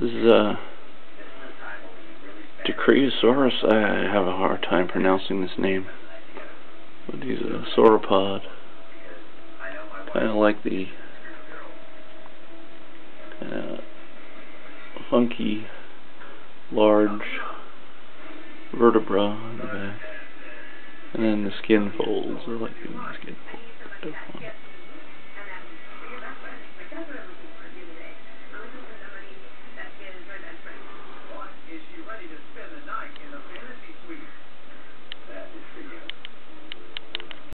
This is a Dicraeosaurus. I have a hard time pronouncing this name. But he's a sauropod. Kind of like the uh, funky, large vertebra in the back. And then the skin folds. I like the skin folds.